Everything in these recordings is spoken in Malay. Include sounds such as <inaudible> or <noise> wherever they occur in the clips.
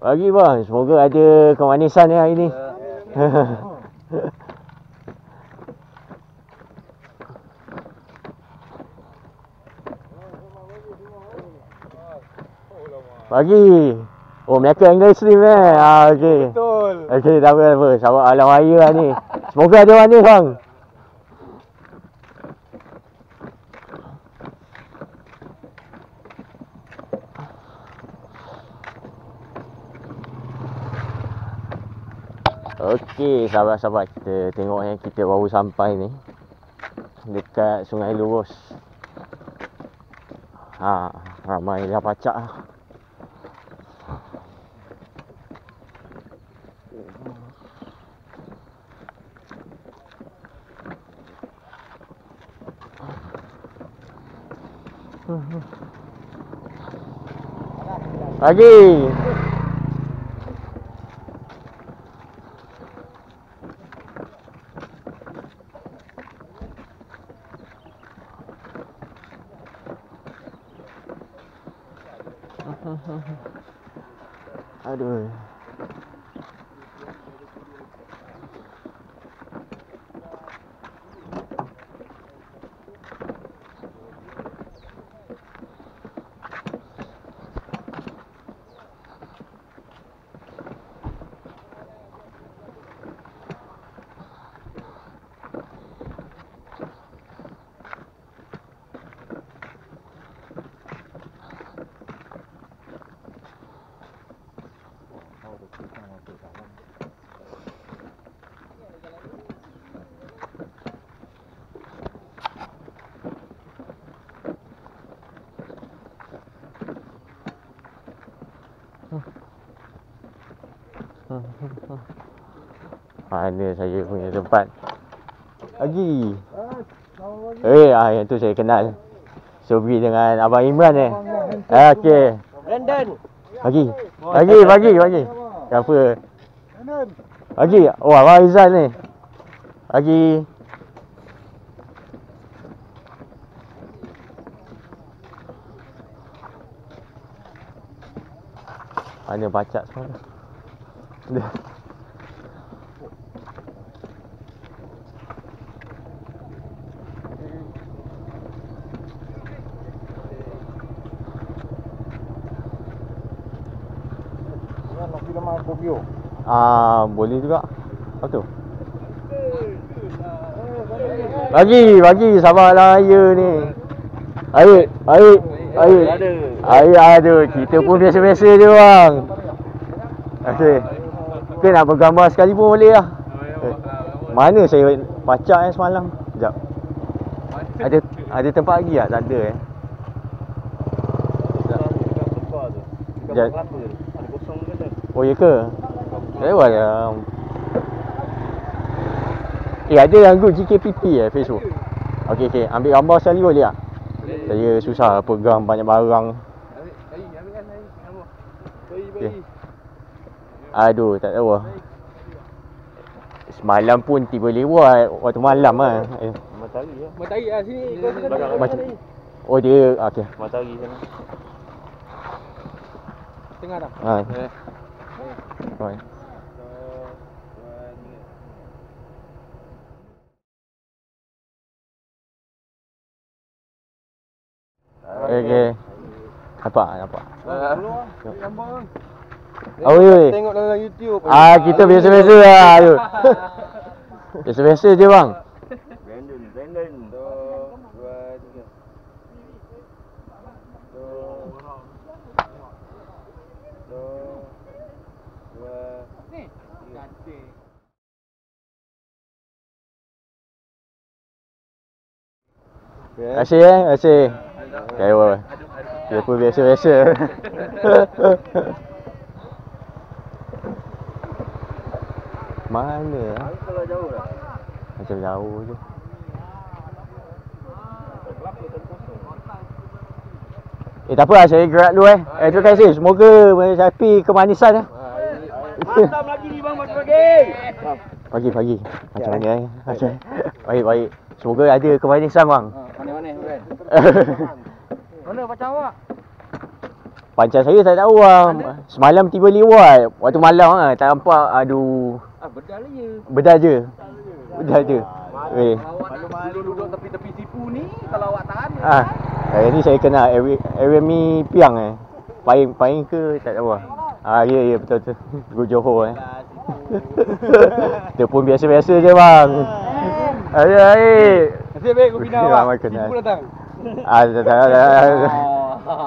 Bagi bang, semoga ada kemanisan ya hari ni. <laughs> Bagi. Oh, Melaka English Stream eh. Ah, okey. Betul. Okey, tak apa, tak apa. Selamat alam raya lah ni. Semoga ada mana bang. Okey, sahabat-sahabat kita tengok yang kita baru sampai ni dekat Sungai Lurus. Ha, ramai dah pacak lah. Pagi. Aduh. <laughs> Mana saya punya tempat? Lagi. Eh ah, yang tu saya kenal. Sobri dengan Abang Imran eh. Ah, Okay Brandon. Bagi Bagi bagi. Bagi Apa Bagi Oh Abang Rizal ni Bagi Mana bacak semua Kan nasi lemak Bogio. Ah, boleh juga. Apa tu? Bagi, bagi sabarlah raya ni. Air, air, air. Ada. Air ada. Kita pun biasa-biasa je bang. Okey. Okey nak bergambar sekali pun boleh lah. Eh, Mana saya pacak eh semalam? Sekejap. Ada ada tempat lagi tak? Tak ada eh. Sekejap. Oh ya ke? Lewat ya. Eh ada yang group GKPP eh Facebook. Okey okey, ambil gambar sekali boleh tak? Saya susah pegang banyak barang. Okey. Aduh, tak tahu lah. Semalam pun tiba lewat waktu malam ah. Eh, Matahari ya. Matahari lah sini. Kau kena Belakang. macam Oh dia okey. Matahari sana. Tengah dah. Ha. Right. Okey. Nampak, nampak. Gambar. Oh, oi. Tengok dalam YouTube. Ah, kita biasa-biasa lah. <laughs> Ayo. Biasa-biasa je bang. Brandon, Brandon. Dua, dua, tiga. Dua, dua, dua, tiga. Terima kasih eh, terima kasih. Okay, well. Dia pun biasa-biasa. <laughs> Mana ah? Kalau jauh lah. Macam jauh je. Eh tak apa lah, saya gerak dulu eh. Eh terima kasih. Semoga mencapai kemanisan eh. Mantap lagi ni bang pagi-pagi. Pagi pagi. Macam mana eh? Macam baik baik. Semoga ada kemanisan bang. Mana-mana, kan? Mana pacar <laughs> awak? Pancang saya tak tahu lah. Semalam tiba lewat. Waktu malam ah tak nampak. Aduh. Ah, bedal je. Bedal je. Bedal je. Eh. Kalau awak duduk tepi-tepi sipu ni, kalau awak tahan, Ah. Hari ni saya kena area, mi piang eh. Paing paing ke tak tahu lah. Ah ya ya betul betul. <laughs> Guru Johor eh. Dia pun biasa-biasa je bang. Ayo ayo. Nasib baik kau pindah Ramai awak. kenal. Sipu datang. Ah tak tak tak.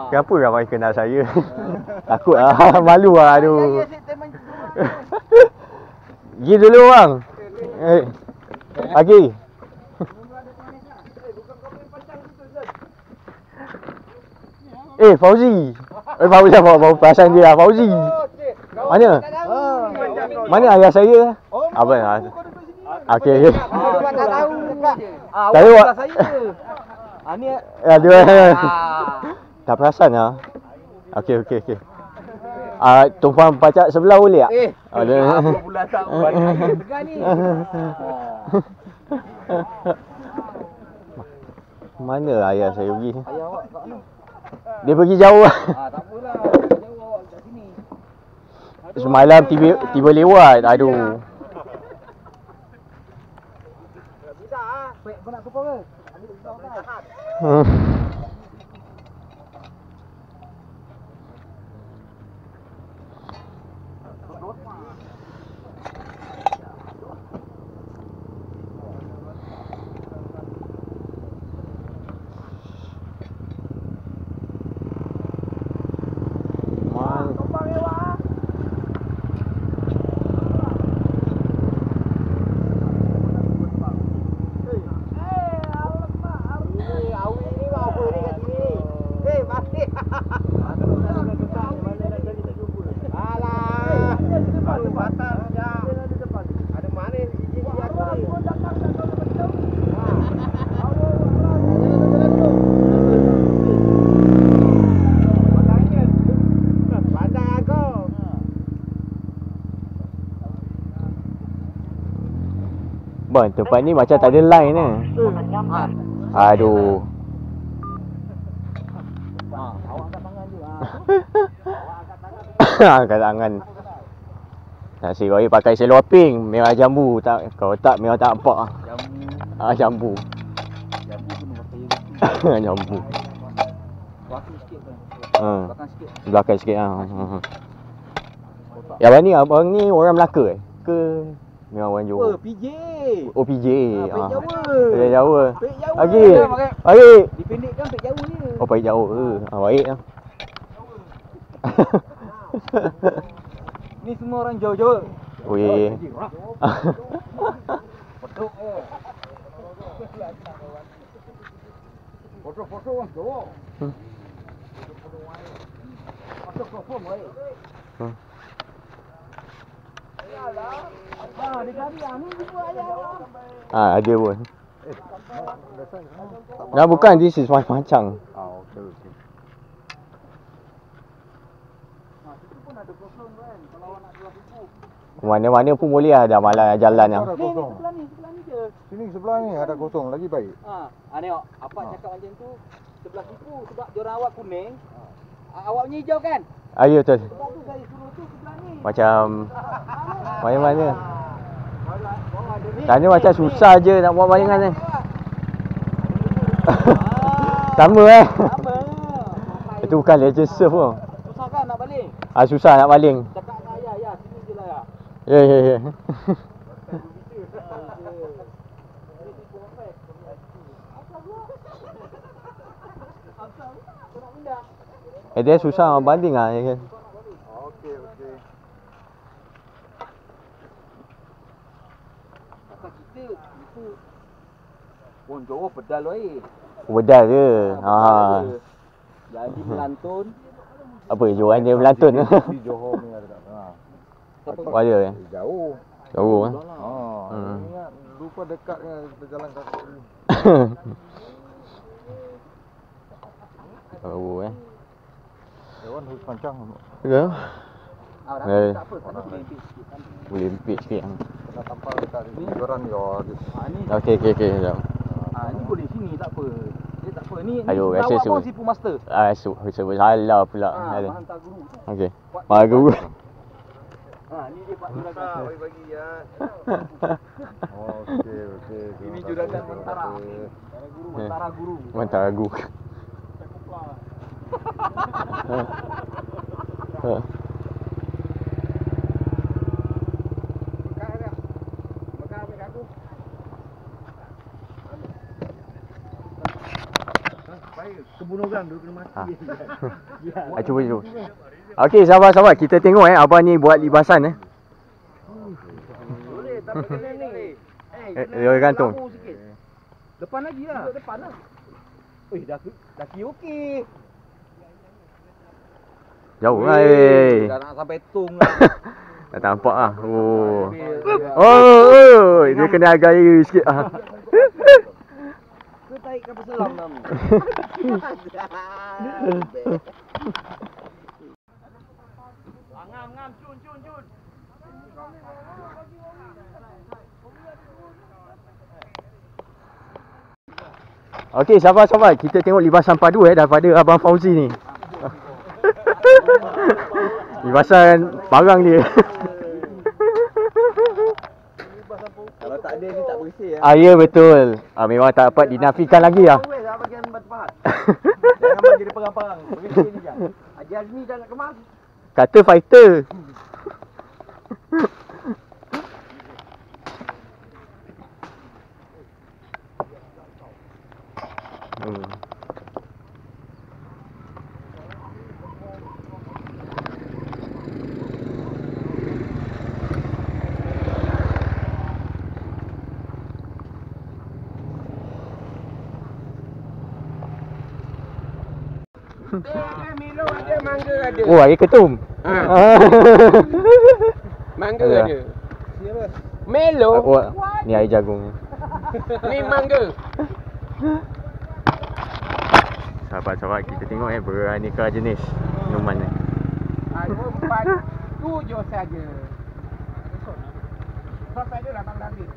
Kenapa ramai kenal saya? <laughs> Takut ah <laughs> malu ah aduh. Pergi dulu bang. Eh. Pagi. <laughs> Eh Fauzi. Eh Fauzi apa apa perasan dia lah Fauzi. Mana? Mana ayah saya? Apa? Ah, Okey okey. tak tahu. Ah, Tahu, awak saya. Ah, ni Ya dia. Ah. <laughs> Tak perasan ah. Okey okey okey. Ah tumpang pacak sebelah boleh tak? Eh, Ah, dia. apa pula tak buat <laughs> ni. Mana ayah saya pergi? Ayah awak kat mana? Dia pergi jauh. Ah, tak apalah. Jauh awak kat sini. Semalam tiba tiba lewat. Aduh. Baik, kau nak tukar ke? Hmm. Bang, tempat ni macam tak ada line eh. Aduh. Ah, <laughs> awak angkat tangan. Ah. Tangan. Nasi goreng pakai seloping, merah jambu tak kalau tak memang tak nampak. Jambu, Ah jambu. jambu kena pakai jambu. Waktu sikit kan. Ha. Belakang sikit. Belakang sikit ah. Mana ni abang ni orang Melaka eh? Ke memang orang? Johor? PJ. Oh PJ. Ah, Pek Jawa. Pek Jawa. Pek Jawa. Lagi. Dah pakai. Lagi. Dipendekkan Pek Jawa ni. Oh Pek Jawa ke? Ah baik lah. Ni semua orang Jawa-Jawa. Weh. Betul eh. Foto-foto orang Jawa. Hmm. Foto confirm baik. Hmm. Ah, dia cari ah ni ibu ayah awak. Ah ada pun. Nah bukan this is my macang. Ah, okey okey. Ah, situ pun ada kosong kan. Kalau awak nak jual situ. Mana-mana pun boleh lah dah malam jalan lah. Ni, ni sebelah ni, sebelah ni je. Sini sebelah ni ada kosong lagi baik. Ha, ah tengok, apa cakap macam tu sebelah situ sebab diorang awak kuning. Ah, awak punya hijau kan? Ah ya betul. Sebab tu saya suruh tu sebelah ni. Macam ada ni. Tanya macam susah je nak buat bayangan ni. <laughs> Sama eh. Sama. Itu bukan legend surf pun. Susah kan nak balik? Ah susah nak baling. Cakap dengan ayah, ya sini je lah ya. Ya ya ya. <laughs> Eh dia susah nak banding ah ya kan. Okey okey. Pasal kita itu Pun Jawa pedal wae. Bedal je. Ha. Jadi melantun. Apa jualan dia melantun. <laughs> Di Johor ni ada tak? Ha. Siapa? Ada eh. Jauh. Jauh eh. Ha. Hmm. Ingat lupa dekat dengan berjalan kaki. <coughs> Jauh eh. Dewan harus pancang. Ya. Ah, Eh. tak apa, tak apa. Sikit, sikit. Boleh impit sikit. Kena tampal dekat ni. Joran yo. Ah Okey okey okey. Sekejap. Ah ni boleh sini tak apa. Eh tak apa. Ni, ni rasa lawak pun sipu master. Ah, sebut salah pula. Ha, Ada. hantar guru. Okey. Baru. Ha, ni dia Pak Juragan. bagi bagi ya. <laughs> Oh, okey okey. Ini juragan tentara. Okey. Guru mentara guru. Mantap ragu. Ha. Orang dulu kena mati. Ha. <laughs> Ah, cuba cuba. Okey, sabar-sabar. Kita tengok eh abang ni buat libasan eh. Boleh tapi <laughs> kena ni. Eh, dia gantung. lama sikit. Depan lagi lah. Duduk depan lah. Eh, dah daki okey. Jauh lah eh. Dah nak sampai tung lah. <laughs> Tak nampak ah. Oh. Habis- Oh, oh, dia kena gaya sikit ah. Ke taik kapal selam nam. <laughs> Ngam ngam cun cun cun. Okey, sabar-sabar. Kita tengok libasan padu eh daripada Abang Fauzi ni. <laughs> libasan barang dia. <laughs> ada ni tak bersih ya. ah, ya betul. Ah, memang tak dapat dinafikan lagi lah. Dah bagian batu pahat. Jangan bagi dia perang-perang. Bersih ni je. Haji Azmi dah nak kemas. Kata fighter. Hmm. Milo ada, mangga ada. Oh, air ketum. Ha. Ah. <laughs> Mangga ada. Melo Oh, ni air jagung. ni <laughs> mangga. Sahabat-sahabat, kita tengok eh beraneka jenis minuman ni. Ada empat tujuh saja. Sampai dia lah tak habis.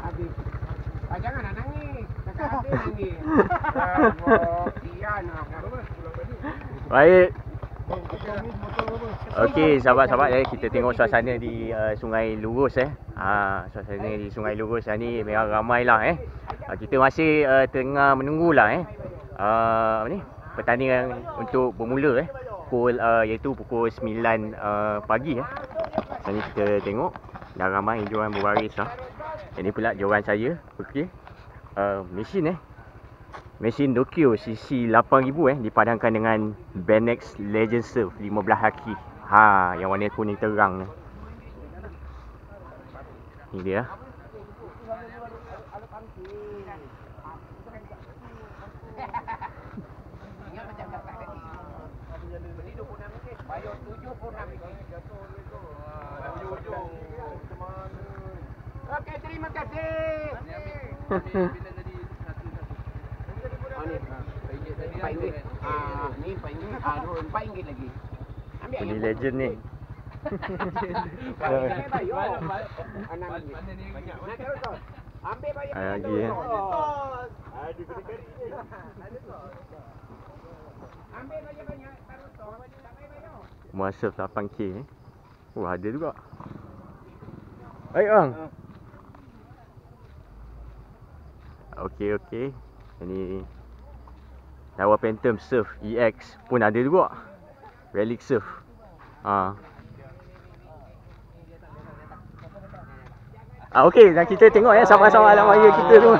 Habis. Ah, jangan nak nangis. Cakap habis nangis. <laughs> Allah, kian lah. Baik. Okey, sahabat-sahabat eh kita tengok suasana di uh, Sungai Lurus eh. Ha, suasana di Sungai Lurus ni memang ramai lah eh. Uh, kita masih uh, tengah menunggulah eh. Uh, apa ni? Pertandingan untuk bermula eh. Pukul uh, iaitu pukul 9 uh, pagi eh. Sekarang ni kita tengok dah ramai joran berbaris lah. Ini pula joran saya. Okey. Uh, mesin eh. Mesin Dokyo CC 8000 eh dipadankan dengan Benex Legend Surf 15 haki. Ha, yang warna kuning terang ni. Ni dia. Okey, terima kasih. <laughs> Oh ni. Empat ringgit. Ah, ni empat ringgit. Ah, dua empat ringgit lagi. Ambil ayam. legend ni. Ambil bayar. Taruh tos? Ambil bayar. Ah, lagi, eh. Ambil bayar banyak. Taruh tos. Tak payah bayar. Rumah surf 8K ni. Oh, ada juga. Baik bang. Okey okey. Ini Lawa Phantom Surf EX pun ada juga. Relic Surf. Ha. Ah okey, dan kita tengok ya sama-sama alam raya kita tu.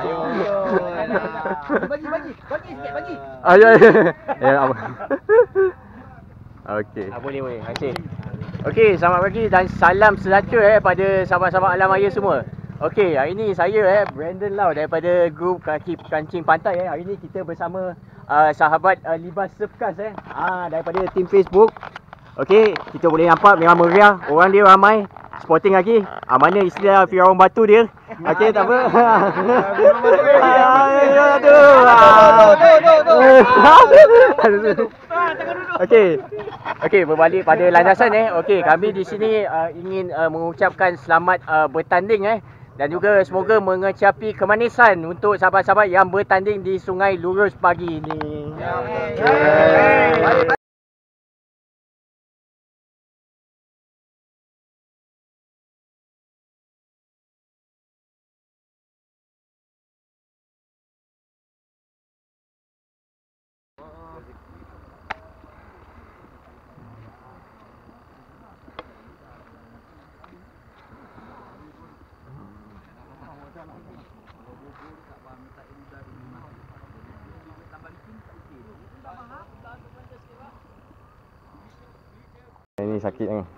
Bagi, bagi. Bagi sikit, bagi. Ah ya. ya. Ya apa. Okey. Ah boleh boleh. Kasih. Okey, selamat pagi dan salam sejahtera eh pada sahabat-sahabat alam raya semua. Okey, hari ni saya eh Brandon Lau daripada grup kaki kancing pantai eh. Hari ni kita bersama uh, sahabat uh, Libas Surfcast eh. Ah daripada tim Facebook. Okey, kita boleh nampak memang meriah. Orang dia ramai. Sporting lagi. Ah mana istilah Firaun Batu dia? Okey, tak apa. <laughs> Okey. Okey, berbalik pada landasan eh. Okey, kami di sini uh, ingin uh, mengucapkan selamat uh, bertanding eh Dan juga semoga mengecapi kemanisan untuk sahabat-sahabat yang bertanding di Sungai Lurus pagi ini. Ini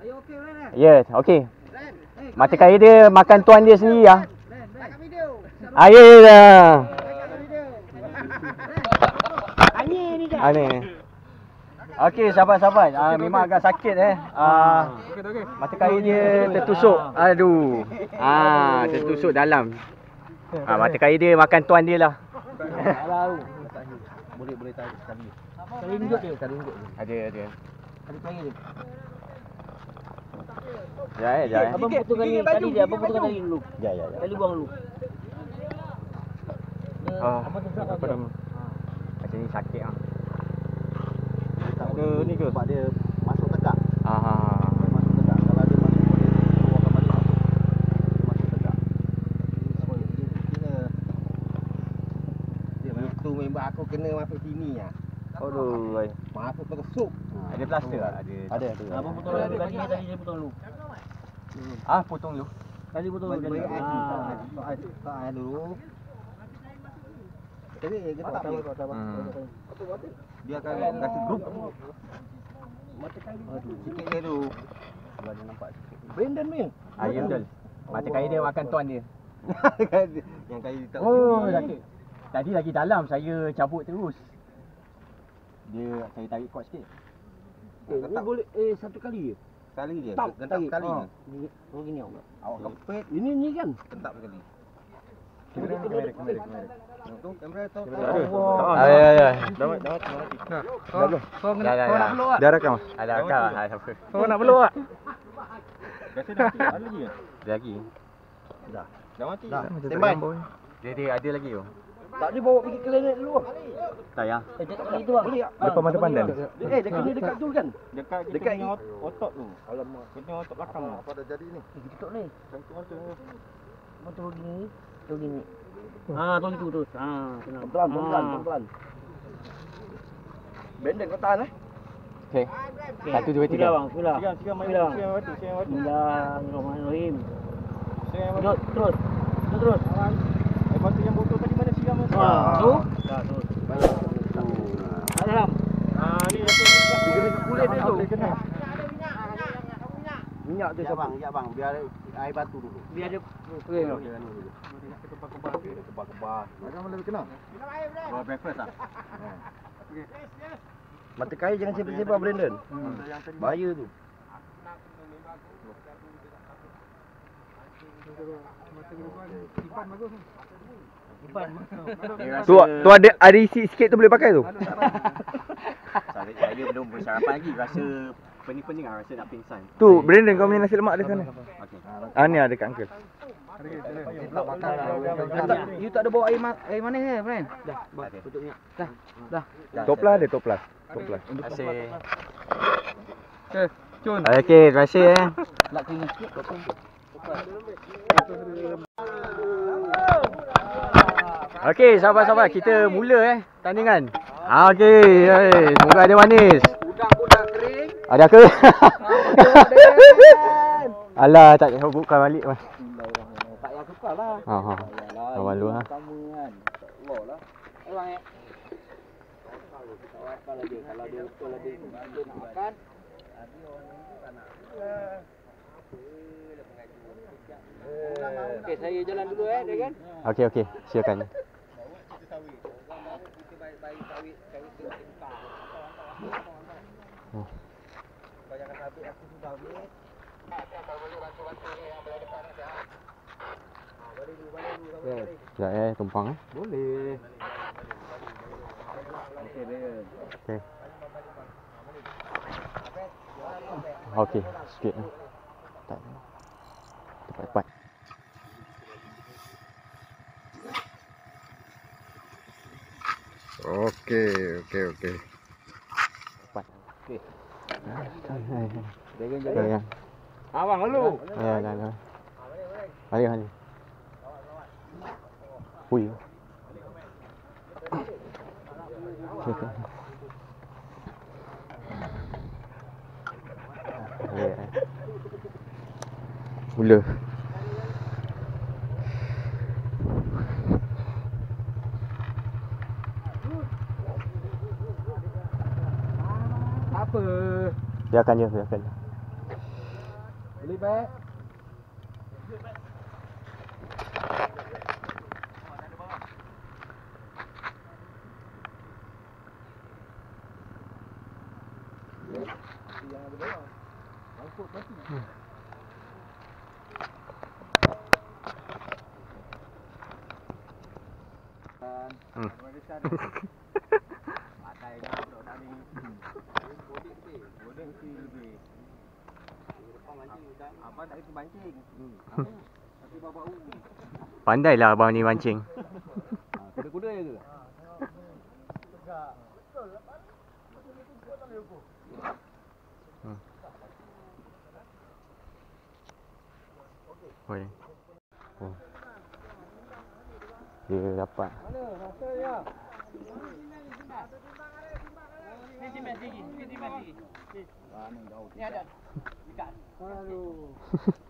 Ya, yeah, okey. Mata kaya dia makan tuan dia sendiri lah. Ah, ya, ya, ya. Ah, ni. Okey, sahabat-sahabat. Ah, memang agak sakit eh. Ah, mata kaya dia tertusuk. Aduh. Ah, tertusuk dalam. Ah, mata kaya dia makan tuan dia lah. Boleh boleh tarik sekali. Kali tunjuk dia. Sekali tunjuk. Ada, ada. Kali kaya dia. Ya, ya, ya. Abang potongkan ni tadi dia, abang potongkan tadi dulu. Ya, ya, ya. Kali buang dulu. Ah, Abang tu apa nama? Macam ni sakit ah. Tak ada ni ke? Sebab dia masuk tegak. Ah. Masuk tegak. Kalau dia masuk boleh keluarkan balik masuk. Dia masuk tegak. So, dia kena dia itu member aku kena masuk sini ah. Aduh. ai. Masuk terusuk. Ada plaster tak? Ada. Ada ada. Abang potong dulu kali ni tadi dia potong dulu. Ah, potong dulu. Kali potong dulu kali. bagi Ah. tak air dulu. Jadi kita tak Hmm. Dia akan kasi grup. Aduh, sikit dia tu. Kalau dia nampak sikit. Brandon ni. Ah, ya betul. Mata kaya dia makan tuan dia. <laughs> yang kayu tak Oh, sakit. Tadi lagi dalam saya cabut terus. Dia saya tarik kuat sikit. Eh, ni boleh eh satu kali je. Sekali je. Tak, Gentak tarik. sekali. Ni oh gini awak. Awak kepit, Ini ni kan. gentak sekali. Kamera, kamera, kamera, kamera. Tu, kamera tu. Ah, ya, ya. Dawat, dawat, dawat. Kau, kau nak, kau nak peluk Dah rakam. Ada akal, ah, siapa? Kau nak peluk tak? Biasa dah mati, ada lagi ke? Ada lagi. Dah. Dah mati. Dah. Standby. Dia dia ada lagi tu. Tak dia bawa pergi klinik dulu. Tak ya. Eh, dekat itu bang. Boleh tak? Depan mata pandang. Eh, dekat ni dekat tu kan. Dekat kita Dekat punya ot- otot tu. Alamak. Kita punya otot belakang tu. Apa dah jadi ni? Eh, kita tak ni. Cantik macam tu. Abang turun gini. Turun gini. Ah, turun itu terus. Ah, tenang. Pelan, pelan, pelan. Benden kau tahan eh. Okey. Satu, dua, tiga. Sudah bang, sudah. Sudah. sigang main batu, sigang main batu. Bismillahirrahmanirrahim. Sigang main Terus, batu. terus. Terus, terus. Air batu yang botol tadi Ah, tu. Dah, dalam. Ah, ni tu. Dia kena kulit dia tu. Kena. Minyak tu bang, ya bang, biar air batu dulu. Biar dia okey. Kebas-kebas, okey, dia kebas-kebas. Macam mana lebih kena? Bawa breakfast ah. Mata kayu jangan simpan-simpan Brandon. Bahaya tu. Tu tu ada ada isi sikit tu boleh pakai tu. Saya, saya belum bersarapan lagi Rasa pening-pening lah Rasa nak pingsan Tu Brandon kau punya nasi lemak di sana. Okey Ah ni ada kat uncle. You tak ada bawa air ma- air manis ke, friend? Dah, tutupnya. Dah, dah. Toplas ada toplas. Toplas. Terima kasih Cun. Okey, terima kasih eh. Nak kena sikit kau pun. Okey, sahabat-sahabat, kita mula eh tandingan. Ah okey, eh, semoga ada manis. Udang-udang kering. Ada ke? Alah, tak payah buka balik. Tak payah tukar lah. Ha ha. Ha malu ha. Sama kan. Allah lah. Orang eh. Kalau dia kalau dia kalau dia, dia nak makan Okey, saya jalan dulu eh, Dragon. Okey okey, silakan. Oh. Sekejap eh, tumpang eh. Boleh. Okey. Okey, sikit eh. Tak. Cepat-cepat. Okey, okey, okey. Okey. Hai. Abang lu. Ya, ya, ya. Balik balik. Hui. Mula. Apa? Biarkan je, biarkan je. Boleh baik. Hmm. Pakai nak budak ni. Bodek ni. Bodek si lebih. Abang tak itu mancing. Hmm. Tapi bawa bau. Pandailah abang ni mancing. Kuda-kuda je ke? Boleh. Oh. Dia dapat. Mana? Rasa ya. Ni ada. Dekat. Aduh. <laughs>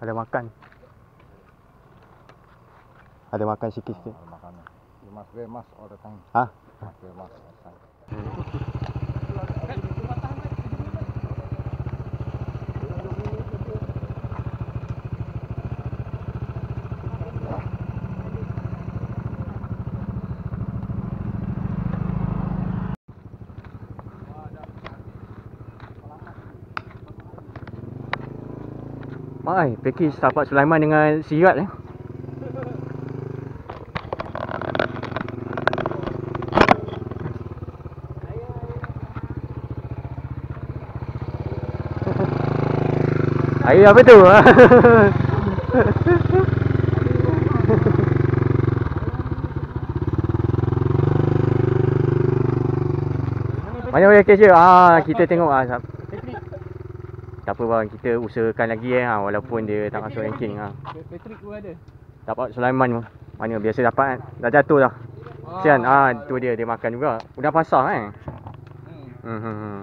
Ada makan. Ada makan sikit-sikit. Makan. You must wear mask all the time. Ah, Must wear mask all the time. eh Package tapak Sulaiman dengan sirat eh Air apa tu? <laughs> Banyak orang kerja. Ah, kita tengok ah. Tak apa bang, kita usahakan lagi eh ha, walaupun dia tak masuk ranking ha. Patrick pun ada. Dapat Sulaiman. Mana biasa dapat kan? Dah jatuh dah. Kesian. Ah, tu dia dia makan juga. Udah pasar kan? Hmm. hmm, hmm.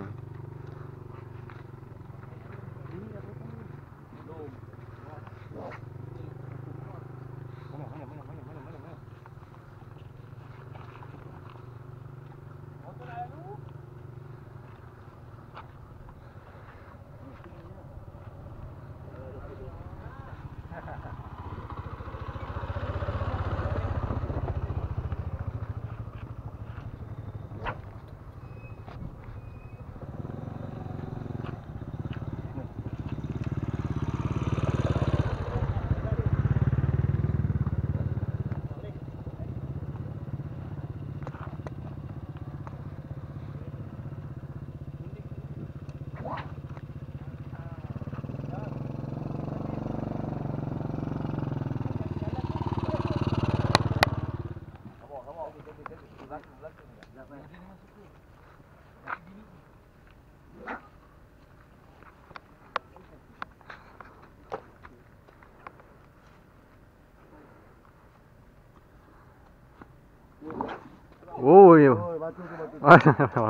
Oh, ya. Oh, batu tu batu.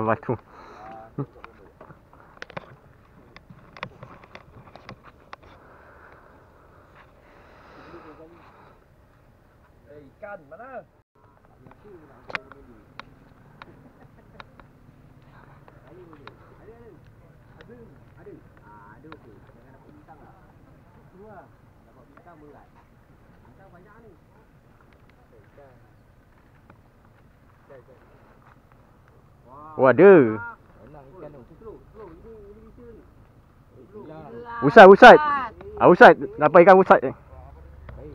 batu. Ikan mana? Oh, ada. Usat, usat. Ah, usat. Dapat ikan usat. eh.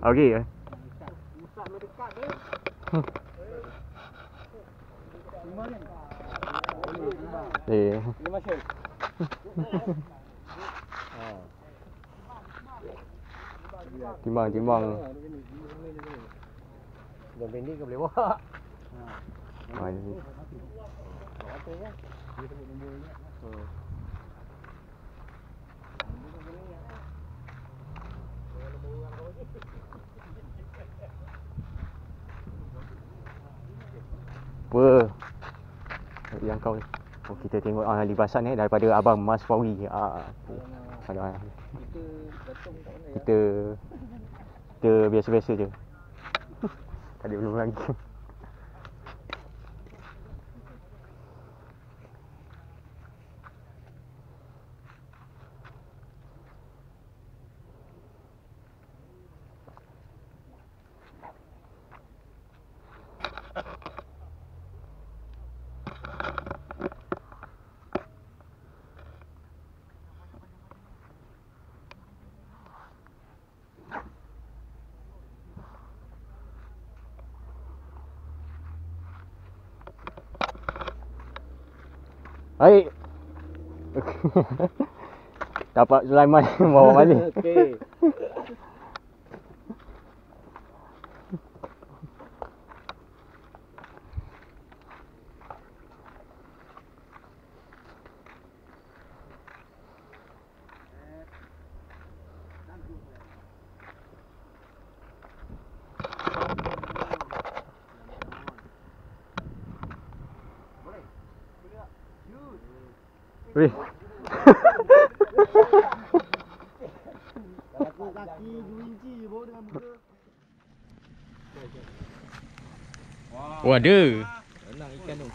Okey. Pusat mendekat tu. Eh. Timbang, timbang. Dah pendek ke boleh bawa? Ah, ni. Apa? Yang kau. Oh, kita tengok ah, libasan eh daripada abang Mas Fawi. Ah. Ada. Kita kat mana? Kita kita biasa-biasa je. <laughs> Tadi belum lagi. Baik. <laughs> Dapat Sulaiman bawa balik. <laughs> Okey. Weh. Aku kaki 2 Oh ada. Renang ikan tu.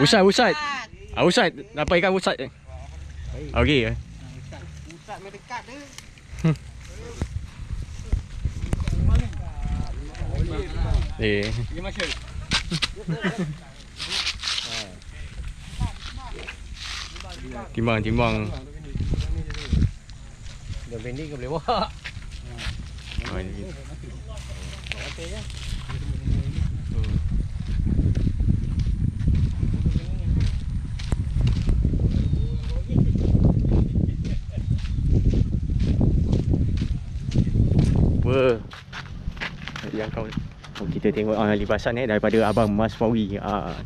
Usat usat. Ah usat. Dapat ikan usat. eh. Okey. eh. Pusat mendekat tu. Eh. Masuk. Timbang timbang. Dia bendik ke boleh bawa. <laughs> Ha. Oh, ini. Kau kata ya. yang kau oh, kita tengok ah, libasan eh daripada abang Mas Fawi ah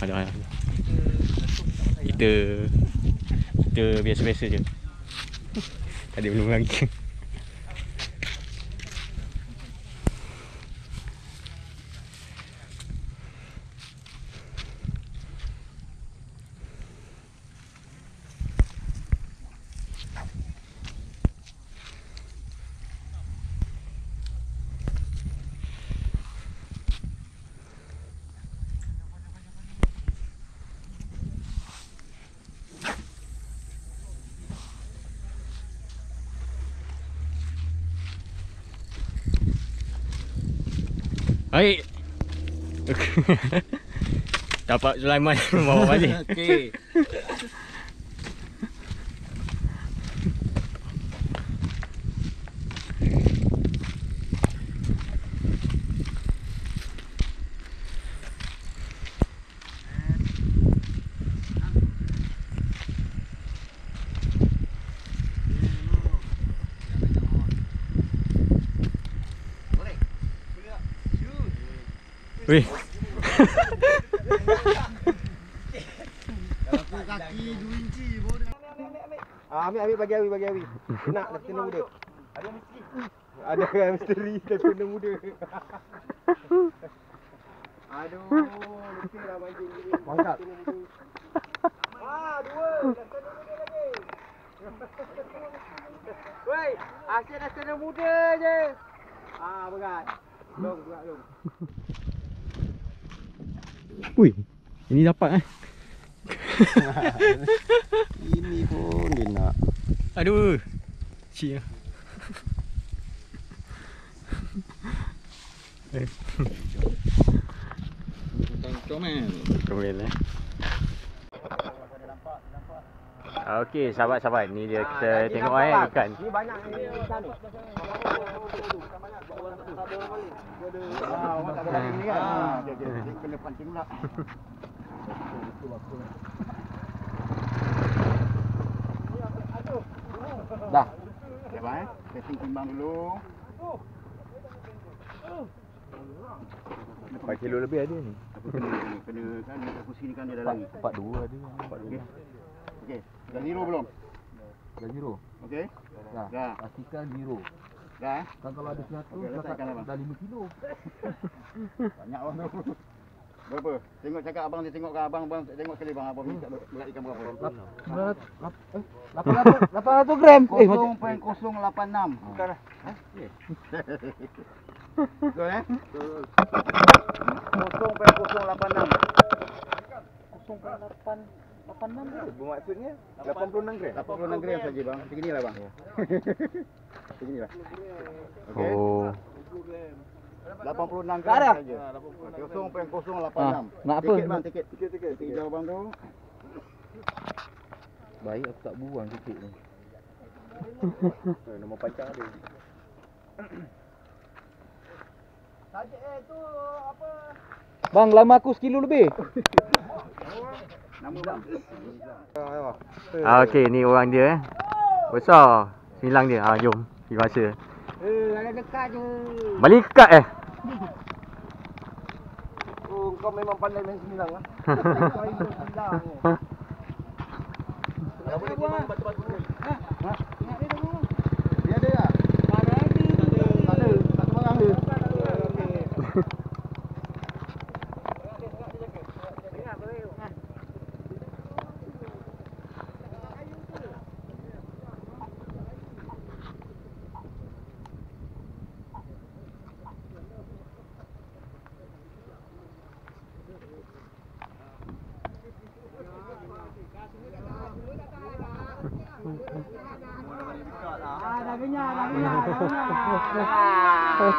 ada kita kita biasa-biasa je tak ada belum lagi. Baik. <laughs> Dapat Sulaiman <laughs> bawa balik. Okey. Weh. Ah, ambil ambil bagi Awi bagi Awi. Nak dah kena muda. Ada misteri. Ada kan <laughs> misteri dah kena muda. Aduh, mesti dah mancing gini. Mantap. Ah, dua. Dah kena muda lagi. Wei, asyik dah kena muda je. Ah, berat. Long, berat long. Ui. Ini dapat eh. <laughs> Ini pun dia nak. Aduh. Cik. Eh, Comel. Comel eh. Ah, Okey, sahabat-sahabat. Ni dia kita tengok eh ikan. Ni banyak ni ikan ni. Ah, orang tak ada ni kan. Dia kena pancing pula. <laughs> Dah. Ya bang eh. Setting timbang dulu. 4 kilo lebih ada ni. Apa kena kena kena kan aku sini kan dia dah lari. 42 ada. 42. Okey. Dah zero belum? Dah zero. Okey. Dah. Dah. Pastikan zero. Dah. Kan kalau ada 100 Okey, letakkan abang. dah 5 kilo. <laughs> Banyak bang tu. Berapa? Tengok cakap abang dia tengok ke abang abang tengok sekali bang abang minta berat ikan berapa? 800 gram. Eh, macam 0.086. Bukan lah. Betul eh? 0.086. Bermaksudnya 86 gram. 86 gram saja bang. Segini lah bang. Segini lah. Okey. Oh. 86 gram saja. Okey, 0.086. Ah, nak apa? Tiket bang, tiket. Tiket tiket. Tiket bang tu. Baik aku tak buang titik ni. Nombor pancang ada. Bang, lama aku sekilo lebih. Nama bang. Ah okey, ni orang dia eh. Besar. Silang dia. Ah jom. Pergi masa. Eh, ada dekat je. Balik kekat eh. <laughs> Oh, kau memang pandai main sembilan <laughs> lah. Kau ikut sedang. Tak boleh main batu-batu ni. Ingat dia ada tak? Mana ada? Tak ada. Tak sembarang dia.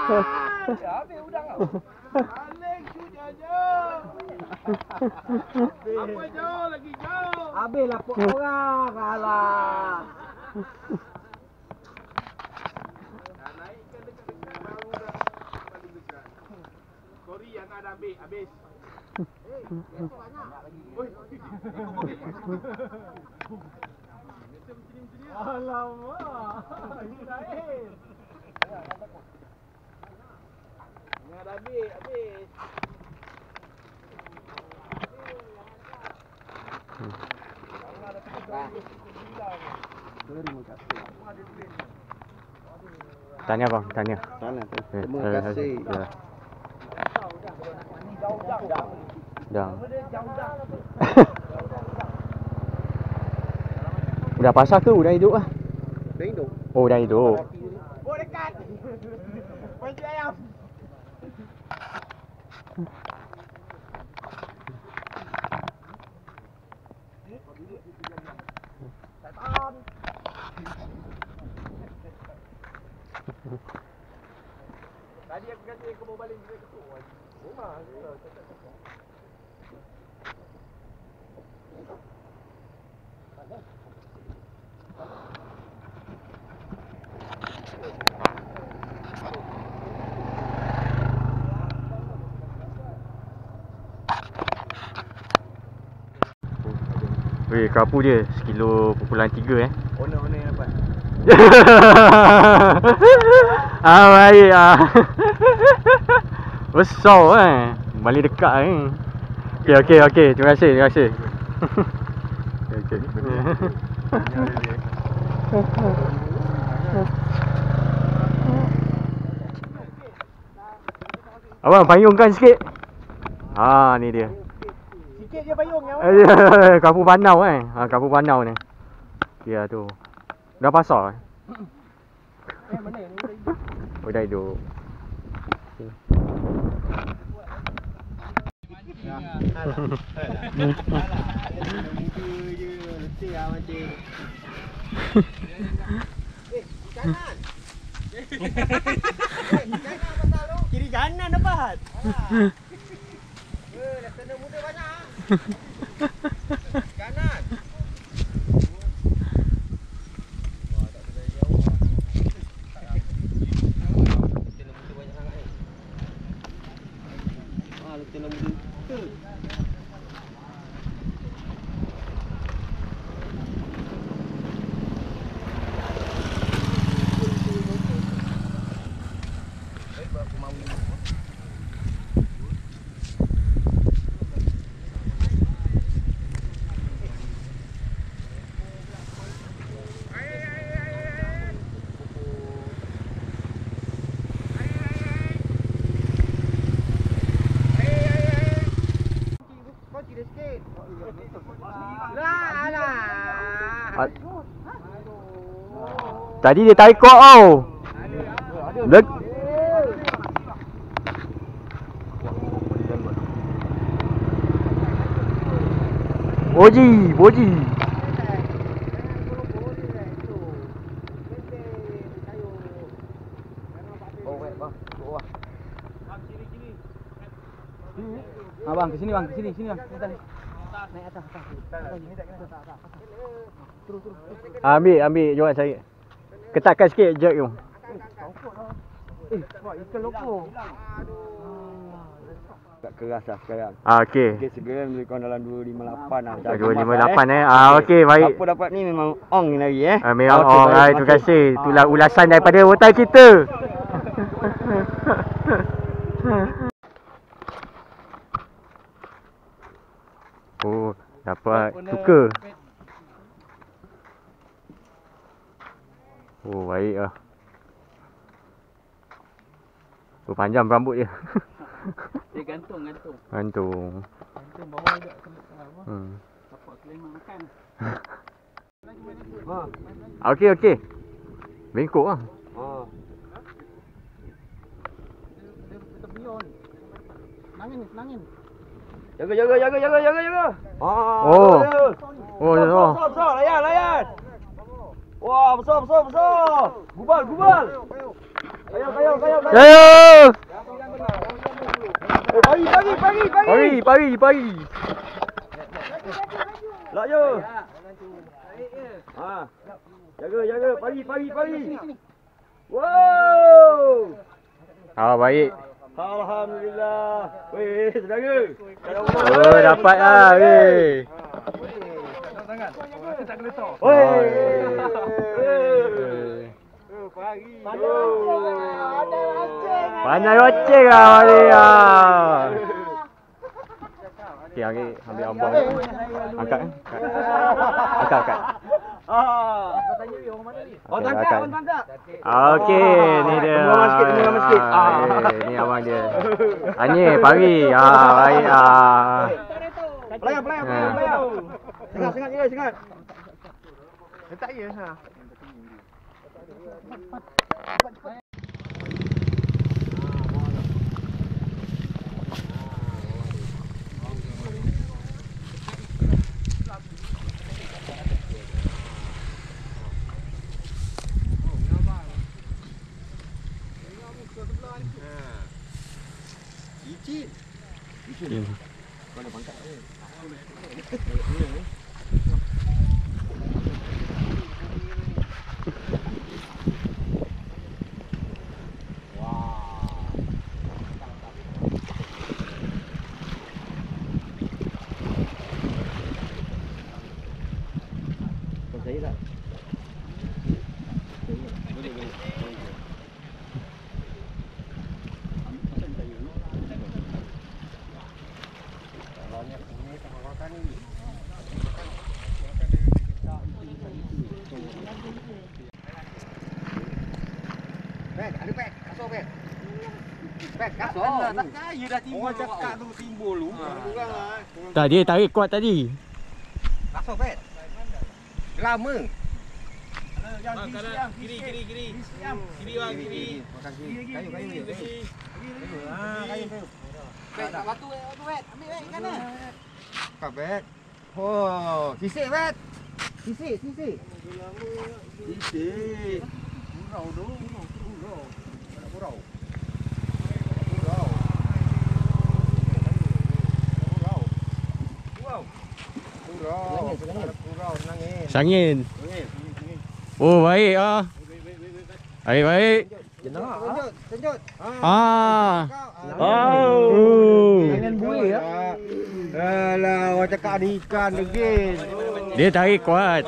Ya, <laughs> habis udang kau. Balik shoot aja. Apa jauh lagi jauh? Habis lah pok orang. Alah. Sorry yang tak ada habis, habis. Alamak. Israel. Tanya bang, tanya. Sana. Eh, Terima kasih. Ya. <laughs> Dah. Dah pasal ke udah hidup ah? Dah hidup. Oh dah hidup. Oh dekat. Pancik ayam. Kata aku mau balik dia ketua. Rumah. Weh, kerapu dia sekilo pukulan tiga eh. Owner-owner yang dapat. <laughs> ah baik ah. Besar eh. Balik dekat eh. Okey okey okey. Terima kasih, terima kasih. okey. <laughs> Abang payungkan sikit. Ha ni dia. Sikit je payung yang Eh, <laughs> kapu banau eh. Ha kapu banau ni. Ya tu. Dah pasal eh. Eh mana ni? Oh dah hidup. Kiri kanan dapat. <laughs> Eh, laksana muda banyak. <laughs> Kanan. Kau kira sikit. Lah lah. Ah. Tadi dia tarik kau tau. Lek. Boji, boji. Abang ke sini bang, ke sini, sini bang. Atas. Naik atas, atas. Atas. Terus, terus. Ambil, ambil jual cari. Ketatkan sikit jerk tu. Eh, ikan loko. Tak keras lah sekarang. Ah okey. Okey, segera lebih kurang dalam 258 lah. Tak 258 eh. Ah okey baik. Apa dapat ni memang ong ni lagi eh. Ah, memang Okey, oh, baik, ah, terima kasih. Itulah ulasan daripada hotel kita. <laughs> oh, dapat cuka. Oh, baik ah. Oh, panjang rambut dia. <laughs> Dia gantung, gantung. Gantung. Gantung bawah juga apa? Hmm. Tapak kelemah makan. <laughs> Ah, Okey, okey. Bengkok ah. Ha. Dia. Senangin ni, senangin. Jaga jaga jaga jaga jaga jaga. Ha. Oh. betul. Oh, ya. Besar layan layan. Wah, besar besar besar. Gubal gubal. Kayau kayau kayau kayau. Eh, pagi pagi pagi pagi. Pari, pari, pari. Lak je. Ha. Jaga jaga pagi pagi pagi. Wow. Ah, baik. Alhamdulillah. Weh, saudara. Oh, dapat lah, weh. Weh. Eh. Pandai roceng lah Mari ah. Okey, hari ambil abang. Angkat kan? Angkat, angkat. Ah. Oh, Okey, tangkap, angkat. abang tangkap. Okey, ni dia. Tunggu sikit, tunggu sikit. Ah. Ah, ni abang dia. Ah, ni pari. Ah, baik ah. player player player player sengat sengat ini sengat letak je sana Yeah. Thank <laughs> you. Pek, kasut. Tak kaya dah timbul cakap tu timbul lu. Kurang lah. Tak, dia tarik kuat tadi. Kasut pek. Lama. Kiri, kiri, kiri. Kiri bang, kiri. Kayu, kayu, kayu. Ah, kayu, kayu. Pek, tak batu pek, batu pek. Ambil pek ikan lah. Kau pek. Oh, sisik pek. Sisik, sisik. Sisik. Kurau tu. Sangin. Oh, baik ah. Baik, baik. Tunjuk, tunjuk. Ah. Kau, Oh. Jangan buih ya. Alah, orang cakap ada ikan again. Dia tarik kuat.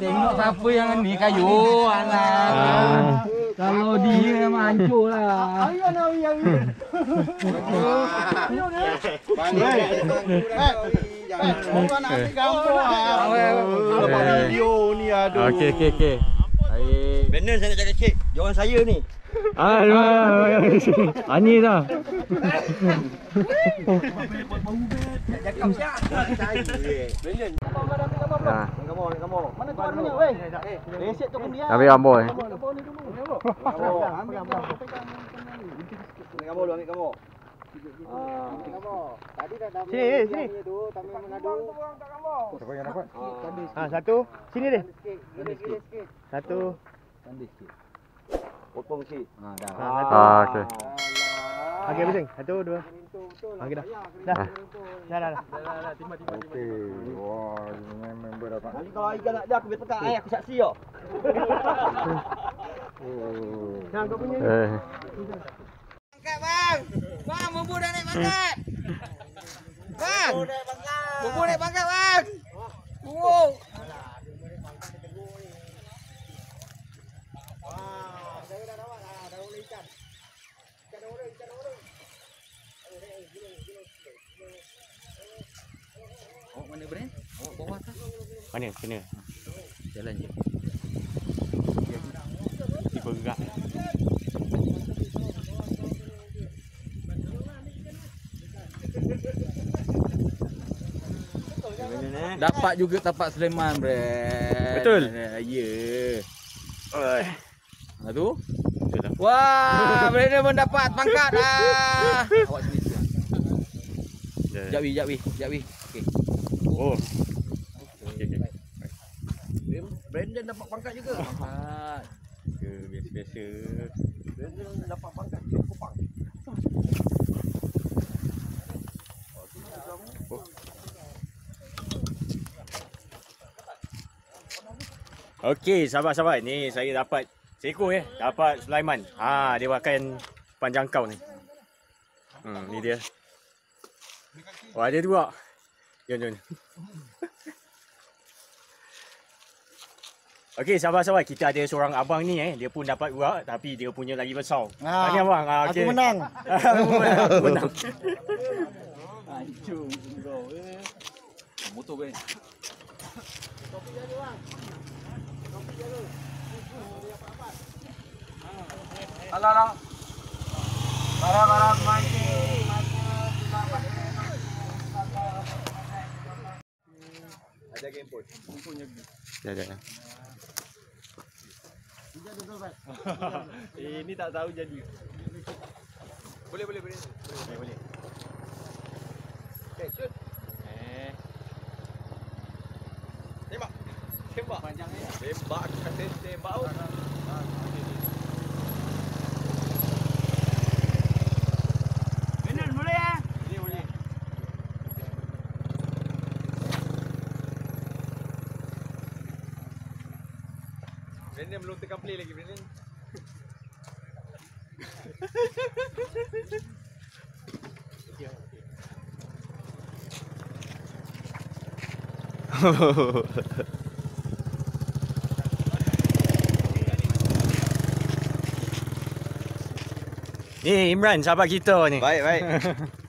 Tengok siapa yang ni kayu. Alah. Ah. Kalau dia memang hancur lah. Orang nak ambil <laughs> gambar. Dapat video ni aduh. Okey, okey, okey. Baik. Benar saya nak cakap cik. Jangan saya ni. Ah, Ani dah. Nah, Gambar, gambar. Mana kau punya weh? Reset tu kan dia. ambil gambar eh. Gambar, ambil gambar. Ambil gambar dulu, ambil gambar. Tadi dah dah. Sini, eh, sini. Tu, Tamil Manado. Siapa yang dapat? Ha, satu. Sini deh. Sikit. Satu. Potong sikit. Ha, dah. Ha, satu. Ah, okey. Okey, bising. Satu, dua. Okey dah. Dah. Ah. Dah, dah, dah. Okey. Wah, ini member dapat. Nanti kalau ikan tak ada aku biar tekak air aku saksi yo. Oh. Nah, kau punya. Eh. Pangkat bang. Bang, bubur dah naik pangkat. Bang. Bubur naik pangkat bang. Bubur. Oh, mana brand? Oh, bawah atas. Mana? Kena. Jalan je. Dia bergerak. Dapat juga tapak Sulaiman, brand. Betul? Ya. Yeah. Oi. Ha tu? Betul lah. Wah, <laughs> Brandon pun dapat pangkat dah. <laughs> Awak sini. Ya, ya. Jap wi, jap wi, jap wi. Okey. Oh. Okey, okey. Brandon dapat pangkat juga. Pangkat. Ya, biasa-biasa. Brandon dapat Okey, sahabat-sahabat. Ni saya dapat seekor eh. Dapat Sulaiman. Ha, dia makan panjang kau ni. Hmm, ni dia. Wah, ada dua. Jom, jom. Okey, sahabat-sahabat, kita ada seorang abang ni eh, dia pun dapat uak tapi dia punya lagi besar. Ah, Ah, ni abang. Ah, Aku okey. menang. Aku <laughs> menang. Aku menang. Hancur kau. eh. Motor kan. Alah lah. Barang-barang mancing. Ada game pun. Dah dah. Eh, ni tak tahu jadi. Boleh, boleh, boleh. Boleh, boleh. Okay, shoot. Eh. Tembak. Tembak. Panjang ni. Tembak, kata tembak. Oh. Benar boleh ya? Boleh, boleh. Brandon belum tekan play lagi, Brandon. <laughs> Ni Imran, sahabat kita ni. Baik, baik. <laughs>